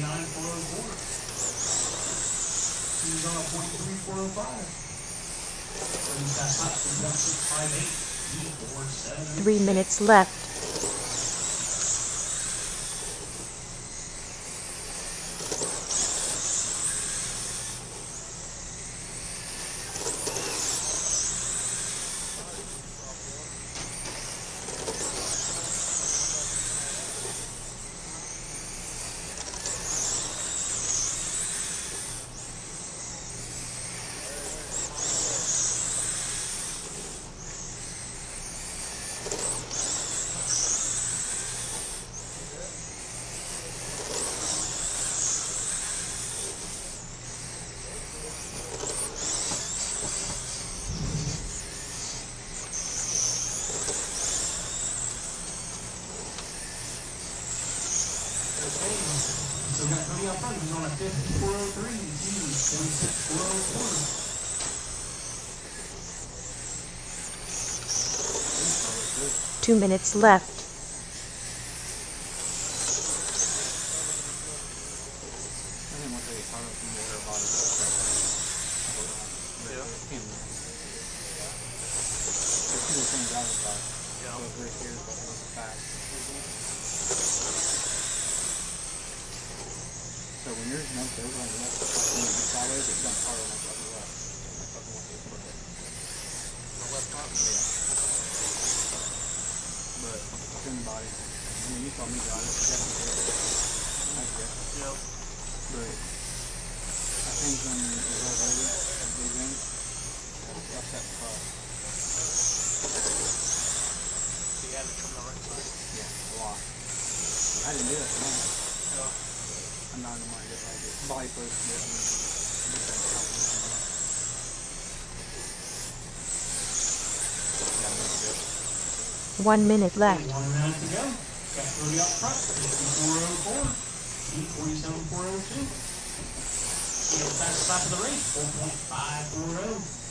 404. He's on a 43, 405. He's got hot for 1658. He 47. Three minutes left. So got front. He's on a 5403. He's 404. Two minutes left. I I fucking want to put it. The left top? Yeah. But it's in the body. I mean, you saw me drive it. Definitely. I guess. Yep. But I think when it rolls over, it goes in, that's that spot. So you had to come the right side. Yeah, a lot. I didn't do that tonight. I'm not in the mind if I did. Body first, but I mean, just like how it is now. Yeah, I'm gonna do it. One minute left. One minute to go. Got Cody up front. 5404. He 47402. The fastest lap of the race. 4.540.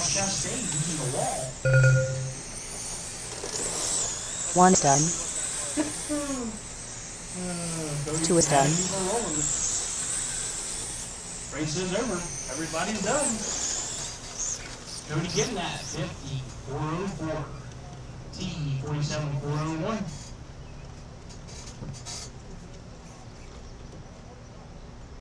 Ross Chastain using the wall. One's done. Cody Two is done. Race is over. Everybody's done. Cody getting that 5404. T 47401.